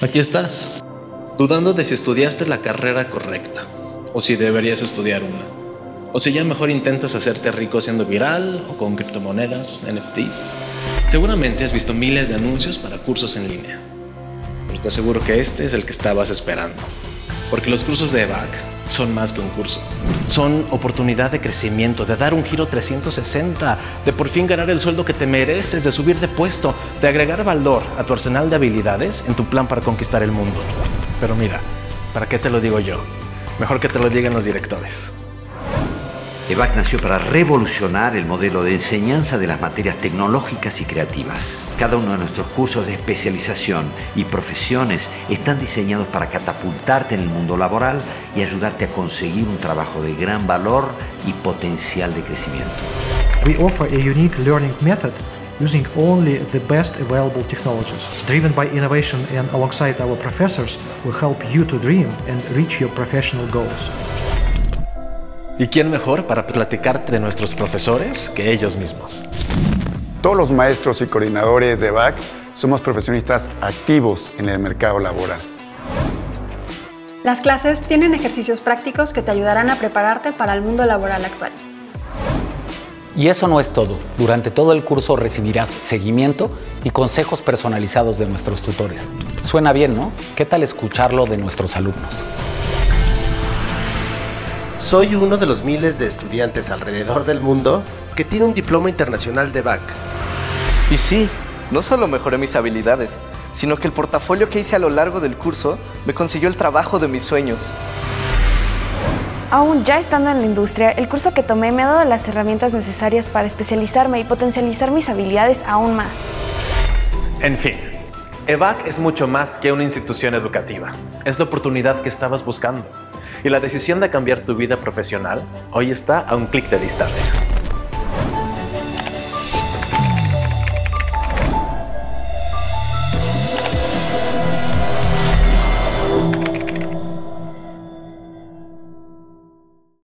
Aquí estás, dudando de si estudiaste la carrera correcta o si deberías estudiar una. O si ya mejor intentas hacerte rico siendo viral o con criptomonedas, NFTs. Seguramente has visto miles de anuncios para cursos en línea. Pero te aseguro que este es el que estabas esperando. Porque los cursos de EVAC son más que un curso. Son oportunidad de crecimiento, de dar un giro 360, de por fin ganar el sueldo que te mereces, de subir de puesto, de agregar valor a tu arsenal de habilidades en tu plan para conquistar el mundo. Pero mira, ¿para qué te lo digo yo? Mejor que te lo digan los directores. EVAC nació para revolucionar el modelo de enseñanza de las materias tecnológicas y creativas. Cada uno de nuestros cursos de especialización y profesiones están diseñados para catapultarte en el mundo laboral y ayudarte a conseguir un trabajo de gran valor y potencial de crecimiento. We offer a unique learning method using only the best available technologies. Driven by innovation and alongside our professors, we help you to dream and reach your professional goals. ¿Y quién mejor para platicarte de nuestros profesores que ellos mismos? Todos los maestros y coordinadores de BAC somos profesionistas activos en el mercado laboral. Las clases tienen ejercicios prácticos que te ayudarán a prepararte para el mundo laboral actual. Y eso no es todo. Durante todo el curso recibirás seguimiento y consejos personalizados de nuestros tutores. Suena bien, ¿no? ¿Qué tal escucharlo de nuestros alumnos? Soy uno de los miles de estudiantes alrededor del mundo que tiene un diploma internacional de BAC. Y sí, no solo mejoré mis habilidades, sino que el portafolio que hice a lo largo del curso me consiguió el trabajo de mis sueños. Aún ya estando en la industria, el curso que tomé me ha dado las herramientas necesarias para especializarme y potencializar mis habilidades aún más. En fin, EVAC es mucho más que una institución educativa. Es la oportunidad que estabas buscando. Y la decisión de cambiar tu vida profesional hoy está a un clic de distancia.